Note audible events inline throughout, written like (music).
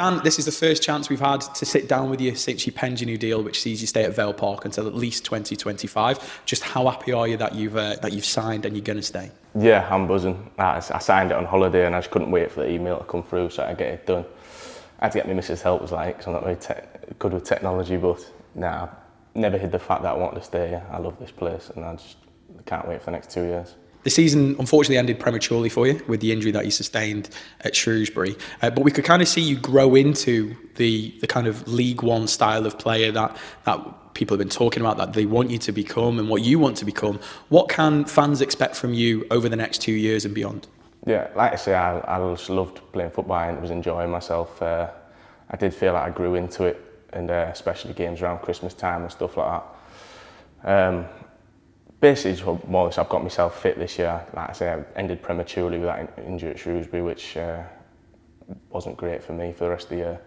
Dan, this is the first chance we've had to sit down with you since you penned your new deal, which sees you stay at Vale Park until at least 2025. Just how happy are you that you've uh, that you've signed and you're going to stay? Yeah, I'm buzzing. I, I signed it on holiday and I just couldn't wait for the email to come through so I get it done. I had to get my missus help was like, because I'm not very good with technology, but nah, never hid the fact that I wanted to stay. I love this place and I just can't wait for the next two years. The season unfortunately ended prematurely for you with the injury that you sustained at Shrewsbury, uh, but we could kind of see you grow into the the kind of League One style of player that that people have been talking about that they want you to become and what you want to become. What can fans expect from you over the next two years and beyond? Yeah, like I say, I, I just loved playing football and was enjoying myself. Uh, I did feel like I grew into it, and uh, especially games around Christmas time and stuff like that. Um, basically, more or less, I've got myself fit this year. Like I say, I ended prematurely with that injury at Shrewsbury, which uh, wasn't great for me for the rest of the year.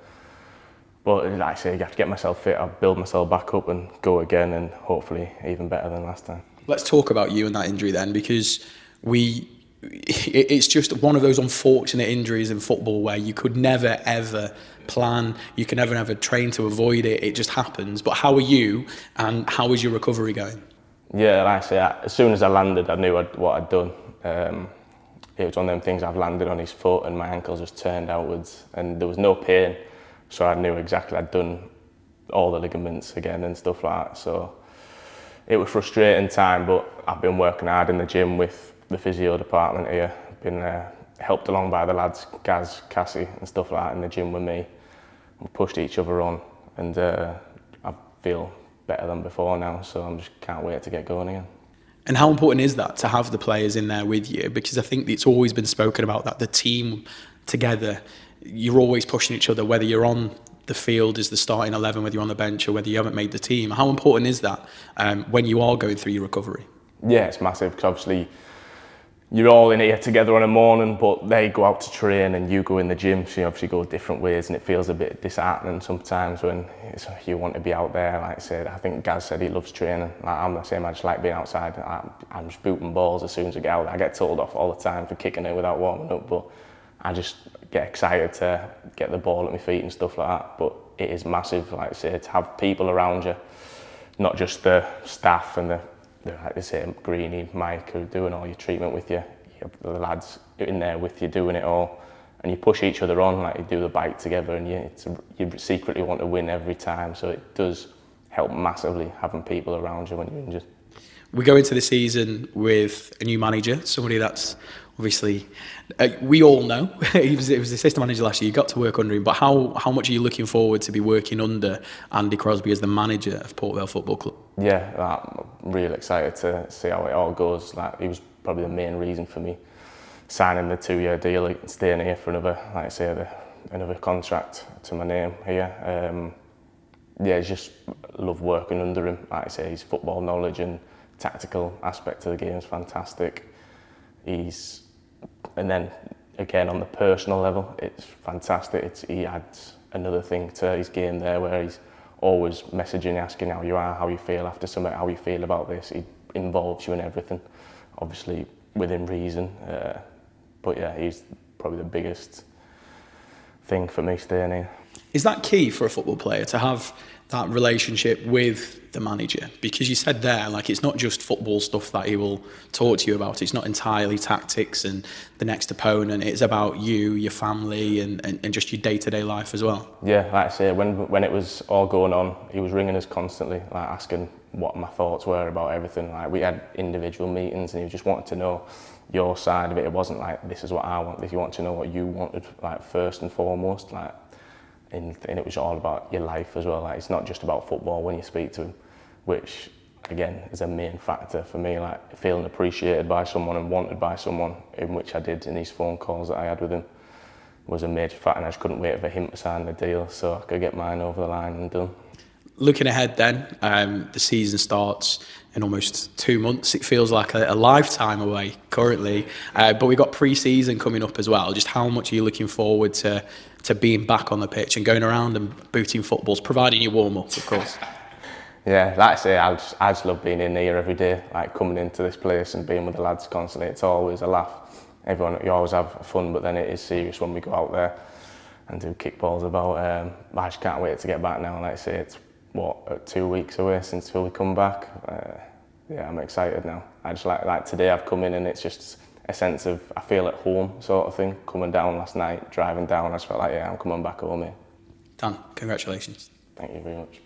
But like I say, I have to get myself fit, I'll build myself back up and go again, and hopefully even better than last time. Let's talk about you and that injury then, because we (laughs) it's just one of those unfortunate injuries in football where you could never ever plan, you can never ever train to avoid it. It just happens. But how are you, and how is your recovery going? Yeah, like I say, as soon as I landed, I knew I'd, what I'd done. Um, it was one of them things I've landed on his foot and my ankle just turned outwards and there was no pain. So I knew exactly I'd done all the ligaments again and stuff like that. So it was frustrating time, but I've been working hard in the gym with the physio department here. Been uh, helped along by the lads, Gaz, Cassie and stuff like that in the gym with me. We pushed each other on and uh, I feel better than before now, so I'm just can't wait to get going again. And how important is that to have the players in there with you? Because I think it's always been spoken about that the team together, you're always pushing each other, whether you're on the field as the starting 11, whether you're on the bench or whether you haven't made the team. How important is that um, when you are going through your recovery? Yeah, it's massive because obviously you're all in here together on a morning, but they go out to train and you go in the gym, so you obviously go different ways, and it feels a bit disheartening sometimes when you want to be out there. Like I said, I think Gaz said he loves training. Like I'm the same. I just like being outside. I, I'm just booting balls as soon as I get out. I get told off all the time for kicking it without warming up, but I just get excited to get the ball at my feet and stuff like that. But it is massive, like I said, to have people around you, not just the staff and the like the same Greeny, Mike, are doing all your treatment with you. You the lads in there with you doing it all. And you push each other on, like you do the bike together, and you, you secretly want to win every time. So it does help massively having people around you when you're injured. We go into the season with a new manager, somebody that's obviously uh, we all know (laughs) he was, was the assistant manager last year. You got to work under him, but how how much are you looking forward to be working under Andy Crosby as the manager of Port Vale Football Club? Yeah, I'm really excited to see how it all goes. Like he was probably the main reason for me signing the two-year deal and staying here for another, like I say, the, another contract to my name here. Um, yeah, just love working under him. Like I say, his football knowledge and tactical aspect of the game is fantastic. He's and then again on the personal level, it's fantastic. It's, he adds another thing to his game there where he's always messaging, asking how you are, how you feel after something, how you feel about this. He involves you in everything, obviously within reason. Uh, but yeah, he's probably the biggest thing for me staying here. Is that key for a football player to have that relationship with the manager? Because you said there like it's not just football stuff that he will talk to you about. It's not entirely tactics and the next opponent. It's about you your family and, and, and just your day-to-day life as well. Yeah like I say when when it was all going on he was ringing us constantly like asking what my thoughts were about everything. Like we had individual meetings and he just wanted to know your side of it. It wasn't like this is what I want. If you want to know what you wanted like first and foremost like and, and it was all about your life as well. Like it's not just about football when you speak to him, which again is a main factor for me. Like feeling appreciated by someone and wanted by someone, in which I did in these phone calls that I had with him, was a major factor. And I just couldn't wait for him to sign the deal so I could get mine over the line and done. Looking ahead, then um, the season starts in almost two months. It feels like a, a lifetime away currently, uh, but we've got pre-season coming up as well. Just how much are you looking forward to to being back on the pitch and going around and booting footballs, providing you warm up, of course. (laughs) yeah, like I say, I just, I just love being in here every day, like coming into this place and being with the lads constantly. It's always a laugh. Everyone, you always have fun, but then it is serious when we go out there. and do kickballs about. Um, I just can't wait to get back now. Like I say, it's what uh, two weeks away since we come back. Uh, yeah, I'm excited now. I just like like today I've come in and it's just a sense of I feel at home sort of thing. Coming down last night, driving down, I just felt like yeah, I'm coming back home here. Dan, congratulations. Thank you very much.